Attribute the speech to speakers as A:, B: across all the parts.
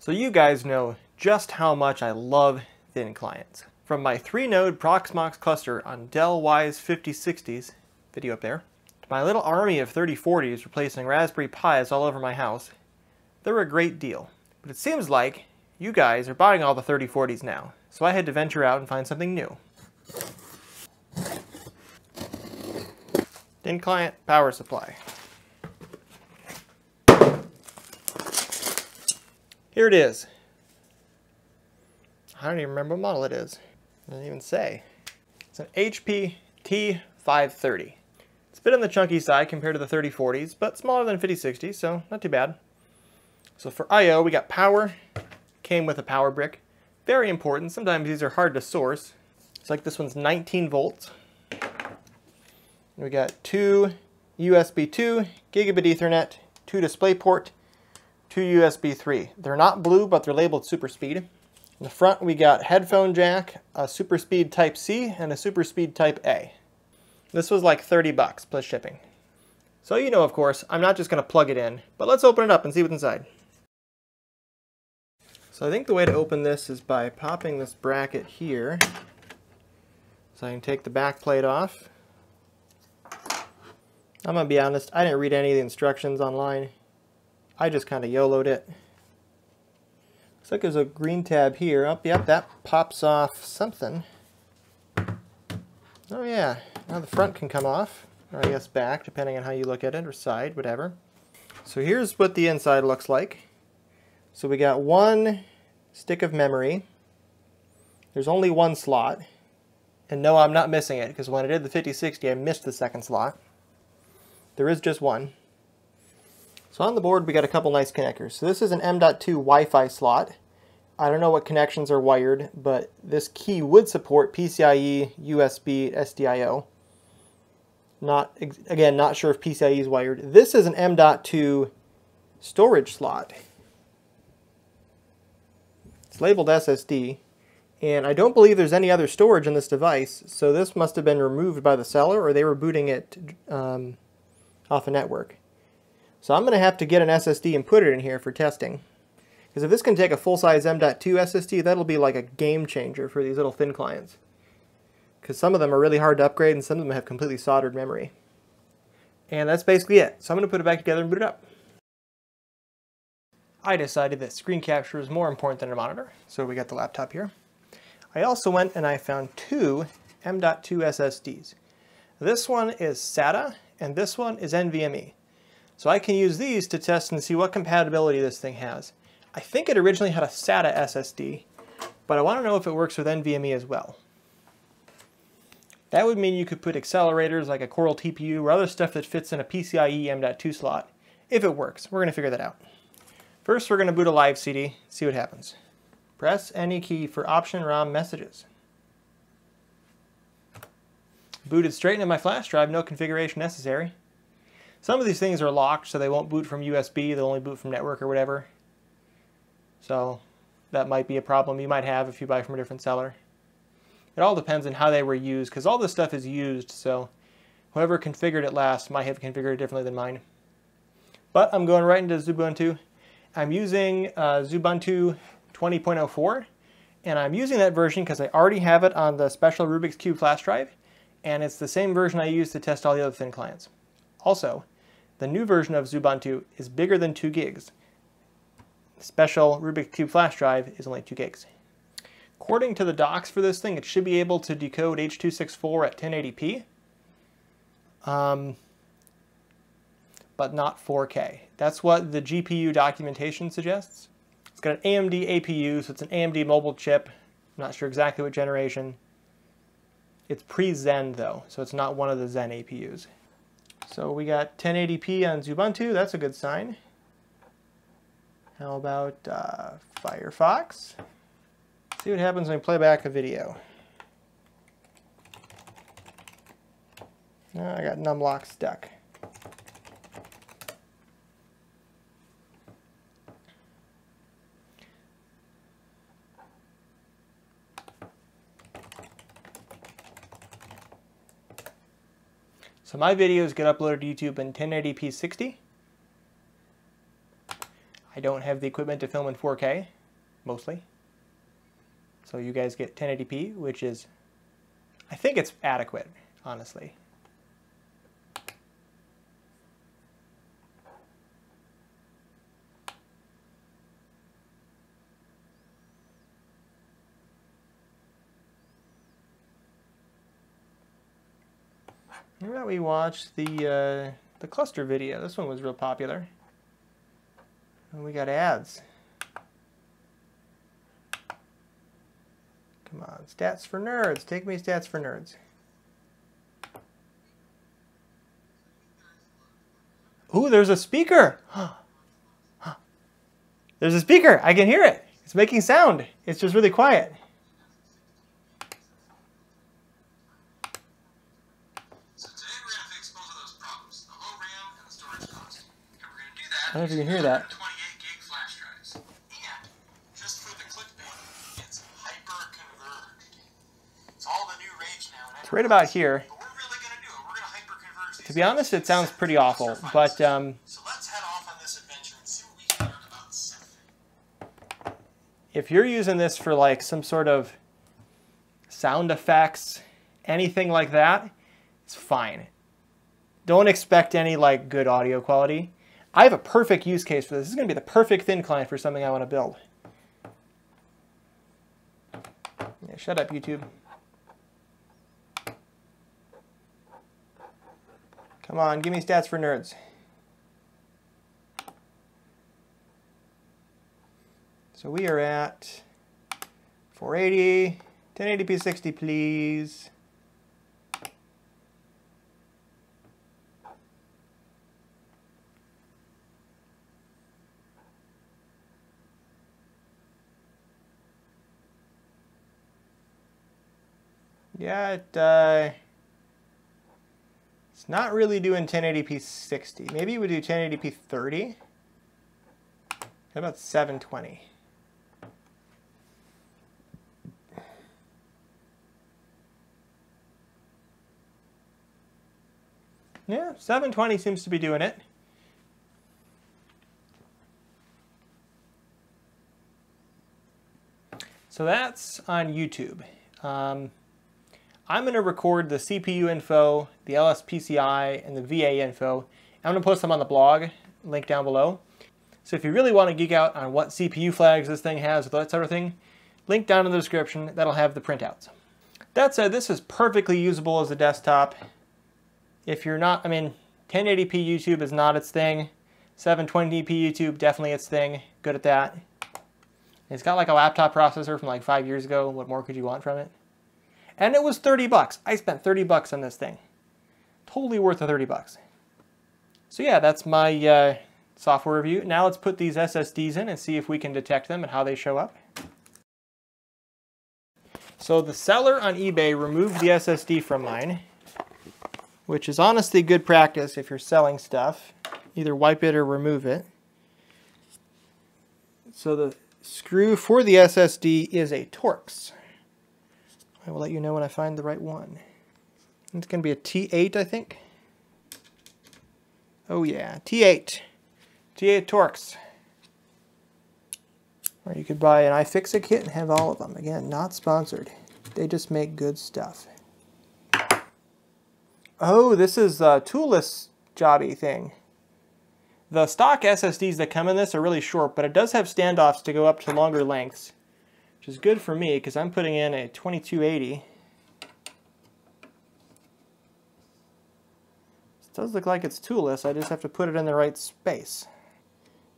A: So you guys know just how much I love thin clients. From my three node Proxmox cluster on Dell Wyse 5060s, video up there, to my little army of 3040s replacing Raspberry Pis all over my house, they're a great deal. But it seems like you guys are buying all the 3040s now, so I had to venture out and find something new. Thin client power supply. Here it is. I don't even remember what model it is. It doesn't even say. It's an HP T530. It's a bit on the chunky side compared to the 3040s, but smaller than 5060, so not too bad. So for I.O., we got power. Came with a power brick. Very important. Sometimes these are hard to source. It's like this one's 19 volts. We got two USB 2, gigabit Ethernet, two DisplayPort, two USB 3. They're not blue, but they're labeled Super Speed. In the front, we got headphone jack, a Super Speed Type C, and a Super Speed Type A. This was like 30 bucks plus shipping. So you know, of course, I'm not just going to plug it in, but let's open it up and see what's inside. So I think the way to open this is by popping this bracket here. So I can take the back plate off. I'm going to be honest, I didn't read any of the instructions online. I just kind of YOLO'd it. Looks like there's a green tab here. Oh, yep, that pops off something. Oh yeah, now the front can come off, or I guess back, depending on how you look at it, or side, whatever. So here's what the inside looks like. So we got one stick of memory. There's only one slot. And no, I'm not missing it, because when I did the 5060, I missed the second slot. There is just one. So on the board we got a couple nice connectors. So this is an M.2 Wi-Fi slot. I don't know what connections are wired, but this key would support PCIe, USB, SDIO. Not Again, not sure if PCIe is wired. This is an M.2 storage slot. It's labeled SSD, and I don't believe there's any other storage in this device, so this must have been removed by the seller or they were booting it um, off a network. So I'm going to have to get an SSD and put it in here for testing. Because if this can take a full-size M.2 SSD, that'll be like a game changer for these little thin clients. Because some of them are really hard to upgrade and some of them have completely soldered memory. And that's basically it. So I'm going to put it back together and boot it up. I decided that screen capture is more important than a monitor, so we got the laptop here. I also went and I found two M.2 SSDs. This one is SATA and this one is NVMe. So I can use these to test and see what compatibility this thing has. I think it originally had a SATA SSD, but I want to know if it works with NVMe as well. That would mean you could put accelerators like a Coral TPU or other stuff that fits in a PCIe M.2 slot, if it works. We're going to figure that out. First, we're going to boot a live CD, see what happens. Press any key for option ROM messages. Booted straight into my flash drive, no configuration necessary. Some of these things are locked, so they won't boot from USB, they'll only boot from network or whatever. So that might be a problem you might have if you buy from a different seller. It all depends on how they were used, because all this stuff is used, so whoever configured it last might have configured it differently than mine. But I'm going right into Xubuntu. I'm using uh, Xubuntu 20.04, and I'm using that version because I already have it on the special Rubik's Cube flash drive, and it's the same version I use to test all the other thin clients. Also, the new version of Xubuntu is bigger than 2 gigs. The special Rubik's Cube flash drive is only 2 gigs. According to the docs for this thing, it should be able to decode H.264 at 1080p, um, but not 4K. That's what the GPU documentation suggests. It's got an AMD APU, so it's an AMD mobile chip. I'm not sure exactly what generation. It's pre-Zen though, so it's not one of the Zen APUs. So we got 1080p on Xubuntu, that's a good sign. How about uh, Firefox? See what happens when we play back a video. Oh, I got numlock stuck. My videos get uploaded to YouTube in 1080p 60. I don't have the equipment to film in 4K, mostly. So you guys get 1080p, which is, I think it's adequate, honestly. How about we watch the uh, the cluster video? This one was real popular. And we got ads. Come on, stats for nerds. Take me stats for nerds. Ooh, there's a speaker. There's a speaker. I can hear it. It's making sound. It's just really quiet. I don't know if you can hear that. It's right about here. To be honest, it sounds pretty awful, but um, if you're using this for like some sort of sound effects, anything like that, it's fine. Don't expect any like good audio quality. I have a perfect use case for this. This is going to be the perfect thin client for something I want to build. Yeah, shut up, YouTube. Come on, give me stats for nerds. So we are at 480, 1080p 60 please. Yeah, it, uh, it's not really doing 1080p 60. Maybe it would do 1080p 30. How about 720? Yeah, 720 seems to be doing it. So that's on YouTube. Um, I'm going to record the CPU info, the LSPCI, and the VA info. I'm to post them on the blog, link down below. So if you really want to geek out on what CPU flags this thing has, that sort of thing, link down in the description. That'll have the printouts. That said, this is perfectly usable as a desktop. If you're not, I mean, 1080p YouTube is not its thing. 720p YouTube, definitely its thing. Good at that. It's got like a laptop processor from like five years ago. What more could you want from it? And it was 30 bucks. I spent 30 bucks on this thing. Totally worth the 30 bucks. So yeah, that's my uh, software review. Now let's put these SSDs in and see if we can detect them and how they show up. So the seller on eBay removed the SSD from mine, which is honestly good practice if you're selling stuff. Either wipe it or remove it. So the screw for the SSD is a Torx. I will let you know when I find the right one. It's going to be a T8, I think. Oh yeah, T8. T8 Torx. Or you could buy an iFixit kit and have all of them. Again, not sponsored. They just make good stuff. Oh, this is a toolless jobby thing. The stock SSDs that come in this are really short, but it does have standoffs to go up to longer lengths which is good for me because I'm putting in a 2280. It does look like it's toolless, I just have to put it in the right space.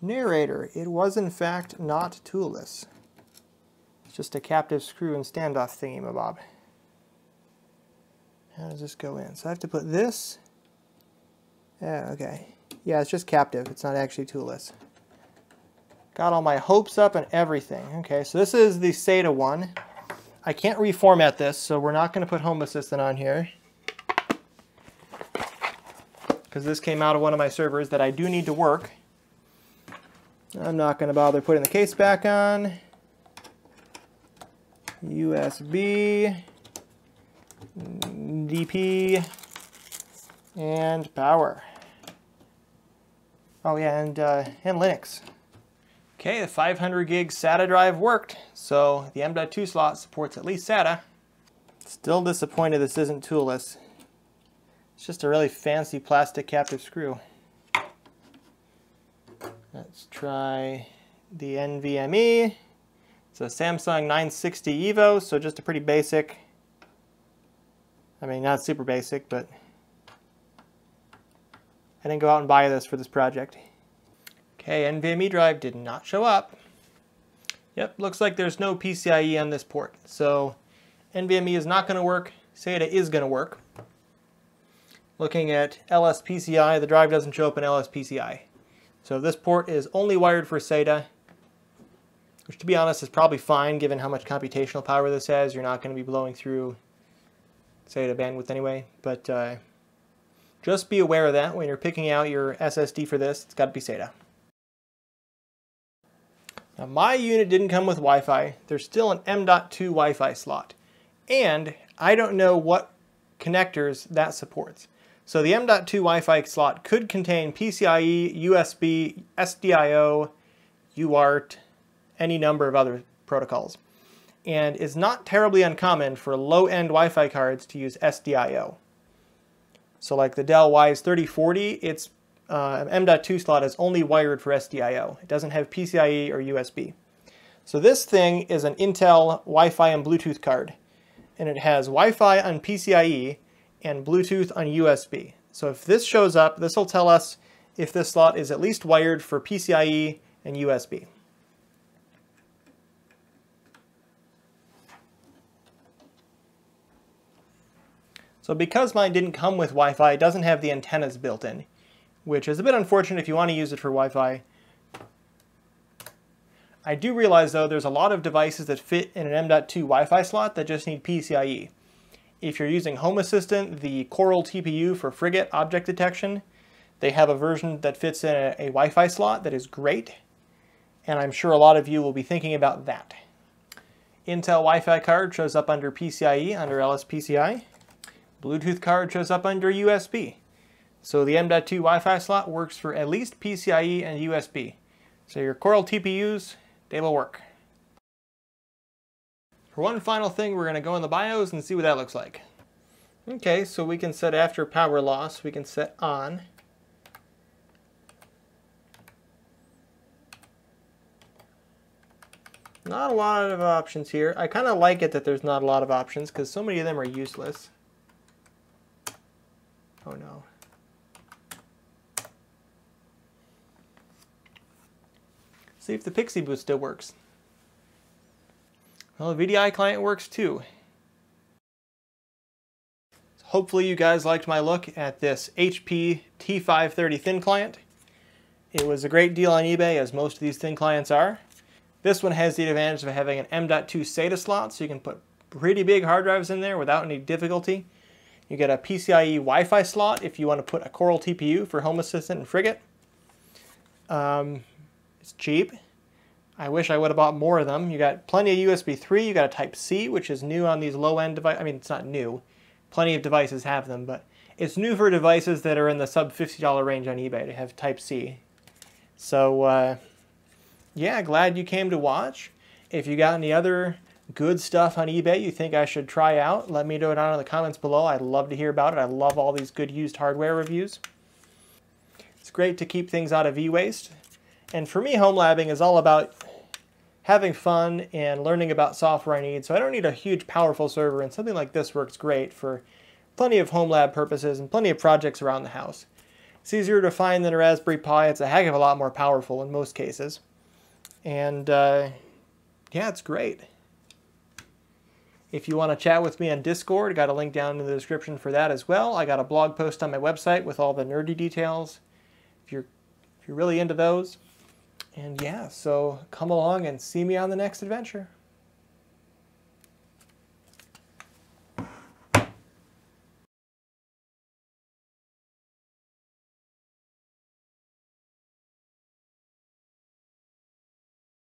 A: Narrator, it was in fact not toolless. It's just a captive screw and standoff thingy, my bob. How does this go in? So I have to put this, yeah, okay. Yeah, it's just captive, it's not actually toolless. Got all my hopes up and everything. Okay, so this is the SATA one. I can't reformat this, so we're not going to put Home Assistant on here. Because this came out of one of my servers that I do need to work. I'm not going to bother putting the case back on. USB, DP, and power. Oh yeah, and, uh, and Linux. Okay, the 500 gig SATA drive worked, so the M.2 slot supports at least SATA. Still disappointed this isn't toolless. It's just a really fancy plastic captive screw. Let's try the NVMe. It's a Samsung 960 EVO, so just a pretty basic, I mean not super basic, but I didn't go out and buy this for this project. Okay, NVMe drive did not show up. Yep, looks like there's no PCIe on this port. So NVMe is not going to work. SATA is going to work. Looking at LSPCI, the drive doesn't show up in LSPCI. So this port is only wired for SATA, which to be honest is probably fine given how much computational power this has. You're not going to be blowing through SATA bandwidth anyway. But uh, just be aware of that when you're picking out your SSD for this. It's got to be SATA. Now my unit didn't come with Wi-Fi. There's still an M.2 Wi-Fi slot. And I don't know what connectors that supports. So the M.2 Wi-Fi slot could contain PCIe, USB, SDIO, UART, any number of other protocols. And is not terribly uncommon for low-end Wi-Fi cards to use SDIO. So like the Dell Wyse 3040, its uh, M.2 slot is only wired for SDIO. It doesn't have PCIe or USB. So this thing is an Intel Wi-Fi and Bluetooth card. And it has Wi-Fi on PCIe and Bluetooth on USB. So if this shows up, this will tell us if this slot is at least wired for PCIe and USB. So because mine didn't come with Wi-Fi, it doesn't have the antennas built in which is a bit unfortunate if you want to use it for Wi-Fi. I do realize though there's a lot of devices that fit in an M.2 Wi-Fi slot that just need PCIe. If you're using Home Assistant, the Coral TPU for Frigate object detection, they have a version that fits in a, a Wi-Fi slot that is great, and I'm sure a lot of you will be thinking about that. Intel Wi-Fi card shows up under PCIe under LSPCI. Bluetooth card shows up under USB. So the M.2 Wi-Fi slot works for at least PCIe and USB. So your Coral TPUs, they will work. For one final thing, we're going to go in the BIOS and see what that looks like. Okay, so we can set after power loss, we can set on. Not a lot of options here. I kind of like it that there's not a lot of options because so many of them are useless. Oh no. See if the PXE boot still works. Well, the VDI client works too. Hopefully you guys liked my look at this HP T530 thin client. It was a great deal on eBay, as most of these thin clients are. This one has the advantage of having an M.2 SATA slot, so you can put pretty big hard drives in there without any difficulty. You get a PCIe Wi-Fi slot if you want to put a Coral TPU for Home Assistant and Frigate. Um, it's cheap. I wish I would have bought more of them. You got plenty of USB 3. You got a Type C, which is new on these low-end devices. I mean, it's not new. Plenty of devices have them, but it's new for devices that are in the sub $50 range on eBay to have Type C. So, uh, yeah, glad you came to watch. If you got any other good stuff on eBay you think I should try out, let me know down in the comments below. I'd love to hear about it. I love all these good used hardware reviews. It's great to keep things out of e-waste. And for me, home labbing is all about having fun and learning about software I need. So I don't need a huge powerful server and something like this works great for plenty of home lab purposes and plenty of projects around the house. It's easier to find than a Raspberry Pi. It's a heck of a lot more powerful in most cases. And uh, yeah, it's great. If you want to chat with me on Discord, I got a link down in the description for that as well. I got a blog post on my website with all the nerdy details. If you're if you're really into those, and yeah, so come along and see me on the next adventure.